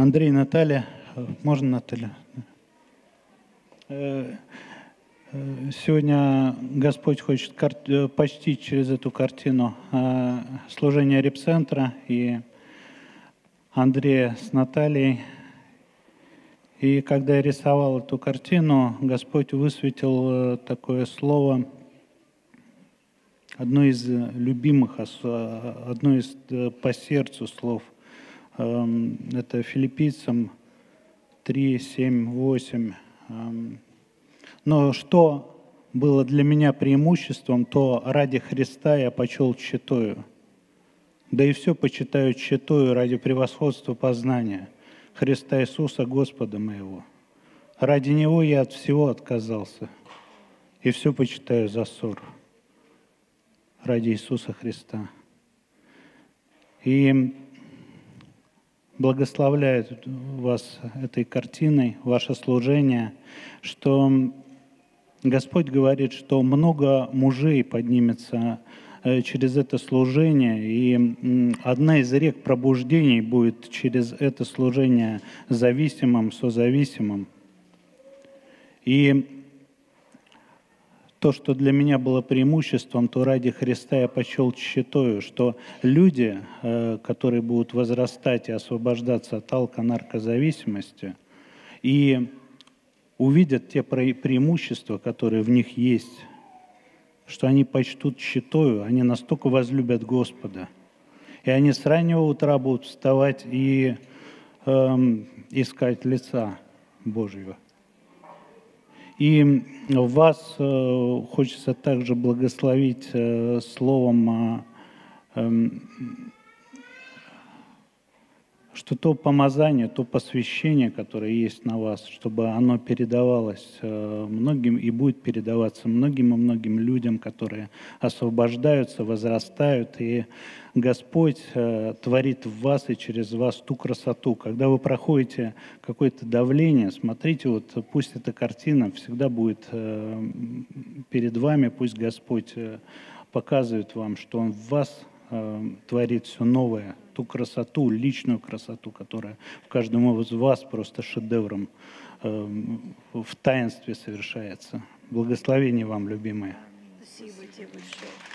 Андрей, Наталья. Можно Наталья? Э, э, Сегодня Господь хочет э, почтить через эту картину служение репцентра и Андрея с Натальей. И когда я рисовал эту картину, Господь высветил такое слово, одно из любимых, одно из по сердцу слов. Эм, Это филиппийцам 3, 7, 8. Эм, Но что было для меня преимуществом, то ради Христа я почел тщетою. Да и все почитаю тщетою ради превосходства познания Христа Иисуса Господа моего. Ради Него я от всего отказался, и все почитаю за ссор ради Иисуса Христа. И благословляет вас этой картиной, ваше служение, что Господь говорит, что много мужей поднимется э, через это служение, и одна из рек пробуждений будет через это служение зависимым, созависимым. И то, что для меня было преимуществом, то ради Христа я почел тщетою, что люди, э, которые будут возрастать и освобождаться от алко-наркозависимости, и увидят те пре- преимущества, которые в них есть, что они почтут тщетою, они настолько возлюбят Господа. И они с раннего утра будут вставать и эм, искать лица Божьего. И вас э, хочется также благословить э, словом, а, эм, что то помазание, то посвящение, которое есть на вас, чтобы оно передавалось э, многим и будет передаваться многим и многим людям, которые освобождаются, возрастают, и Господь э, творит в вас и через вас ту красоту. Когда вы проходите какое-то давление, смотрите, вот пусть эта картина всегда будет э, перед вами, пусть Господь показывает вам, что Он в вас э, творит все новое, ту красоту, личную красоту, которая в каждом из вас просто шедевром э, в таинстве совершается. Благословение вам, любимые. Спасибо тебе большое.